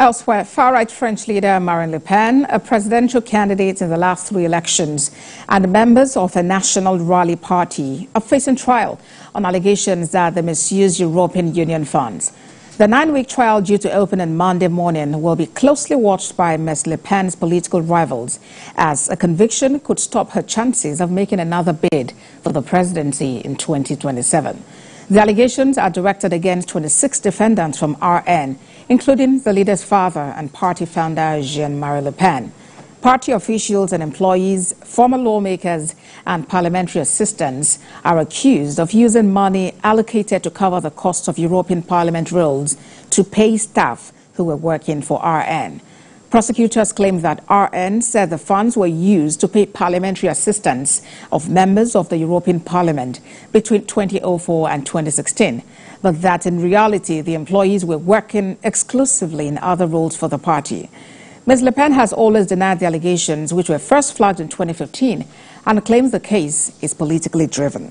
Elsewhere, far-right French leader Marine Le Pen, a presidential candidate in the last three elections, and members of the National Rally Party are facing trial on allegations that they misused European Union funds. The nine-week trial due to open on Monday morning will be closely watched by Ms. Le Pen's political rivals, as a conviction could stop her chances of making another bid for the presidency in 2027. The allegations are directed against 26 defendants from RN, including the leader's father and party founder Jean-Marie Le Pen. Party officials and employees, former lawmakers, and parliamentary assistants are accused of using money allocated to cover the cost of European Parliament roles to pay staff who were working for RN. Prosecutors claim that RN said the funds were used to pay parliamentary assistants of members of the European Parliament between 2004 and 2016, but that in reality the employees were working exclusively in other roles for the party. Ms. Le Pen has always denied the allegations, which were first flagged in 2015, and claims the case is politically driven.